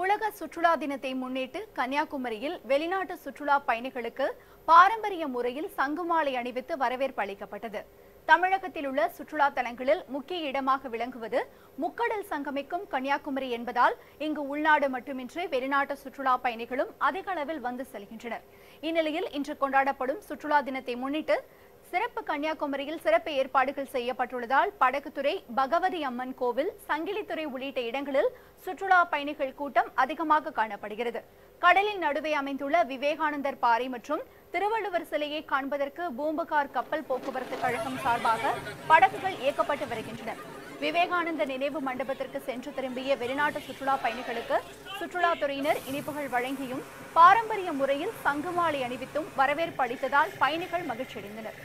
உலக சுற்றுலா தினத்தை முன்னிட்டு கன்னியாகுமரியில் வெளிநாட்டு சுற்றுலா பயணிகளுக்கு பாரம்பரிய முறையில் சங்குமாலை அணிவித்து வரவேற்பு அளிக்கப்பட்டது. தமிழகத்தில் உள்ள சுற்றுலா தலங்களில் முக்கிய இடமாக விளங்குவது முக்கடல் சங்கமிக்கும் கன்னியாகுமரி என்பதால் இங்கு உள்நாடு மட்டுமின்றி வெளிநாட்டு சுற்றுலா பயணிகளும் அதிக அளவில் வந்து செல்கின்றனர். இந்நிலையில் இன்று கொண்டாடப்படும் சுற்றுலா தினத்தை முன்னிட்டு சிறப்பு கன்னியாகுமரியில் சிறப்பு ஏற்பாடுகள் செய்யப்பட்டுள்ளதால் படகுத்துறை பகவதி அம்மன் கோவில் சங்கிலித்துறை உள்ளிட்ட இடங்களில் சுற்றுலா பயணிகள் கூட்டம் அதிகமாக காணப்படுகிறது. கடலின் நடுவே அமைந்துள்ள விவேகானந்தர் பாறை மற்றும் திருவள்ளுவர் சிலையை காண்பதற்கு பூம்புகார் கப்பல் போக்குவரத்து கழகம் சார்பாக படகுகள் இயக்கப்பட்டு வருகின்றன. விவேகானந்தர் நினைவு மண்டபத்திற்கு சென்று திரும்பிய வெளிநாட்டு சுற்றுலா பயணிகளுக்கு சுற்றுலாத்துறையினர் இனிப்புகள் வழங்கியும் பாரம்பரிய முறையில் சங்குமாலை அணிவித்தும் வரவேற்பு அளித்ததால் பயணிகள் மகிழ்ச்சியடைந்தனர்.